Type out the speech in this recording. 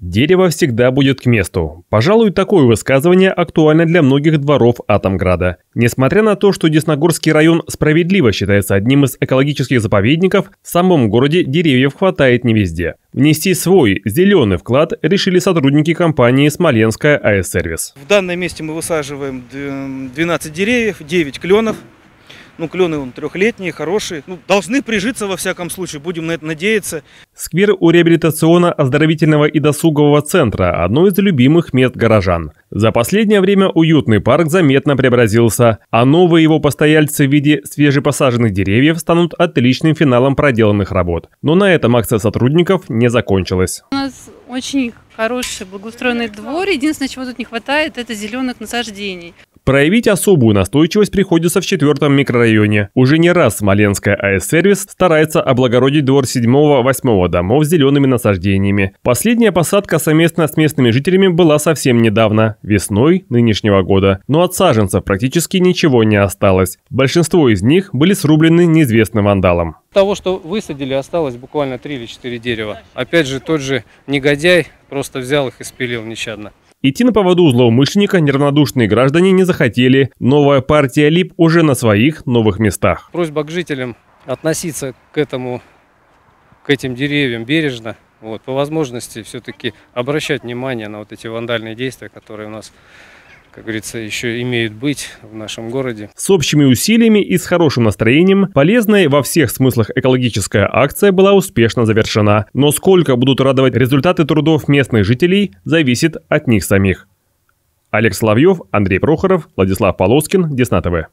Дерево всегда будет к месту. Пожалуй, такое высказывание актуально для многих дворов Атомграда. Несмотря на то, что Десногорский район справедливо считается одним из экологических заповедников, в самом городе деревьев хватает не везде. Внести свой зеленый вклад решили сотрудники компании «Смоленская АЭС-сервис». В данном месте мы высаживаем 12 деревьев, 9 кленов. Ну, клены он трехлетние, хорошие. Ну, должны прижиться во всяком случае, будем на это надеяться. Сквер у реабилитационно-оздоровительного и досугового центра – одно из любимых мест горожан. За последнее время уютный парк заметно преобразился, а новые его постояльцы в виде свежепосаженных деревьев станут отличным финалом проделанных работ. Но на этом акция сотрудников не закончилась. У нас очень хороший благоустроенный двор. Единственное, чего тут не хватает, это зеленых насаждений. Проявить особую настойчивость приходится в четвертом микрорайоне. Уже не раз Смоленская АЭС-сервис старается облагородить двор 7-8 домов зелеными насаждениями. Последняя посадка совместно с местными жителями была совсем недавно, весной нынешнего года. Но от саженцев практически ничего не осталось. Большинство из них были срублены неизвестным вандалом. Того, что высадили, осталось буквально 3 или 4 дерева. Опять же, тот же негодяй просто взял их и спилил нещадно. Идти на поводу у злоумышленника неравнодушные граждане не захотели. Новая партия ЛИП уже на своих новых местах. Просьба к жителям относиться к этому, к этим деревьям бережно. Вот, по возможности все-таки обращать внимание на вот эти вандальные действия, которые у нас как говорится, еще имеют быть в нашем городе. С общими усилиями и с хорошим настроением полезная во всех смыслах экологическая акция была успешно завершена. Но сколько будут радовать результаты трудов местных жителей, зависит от них самих. Олег Соловьев, Андрей Прохоров, Владислав Полоскин, Десна ТВ.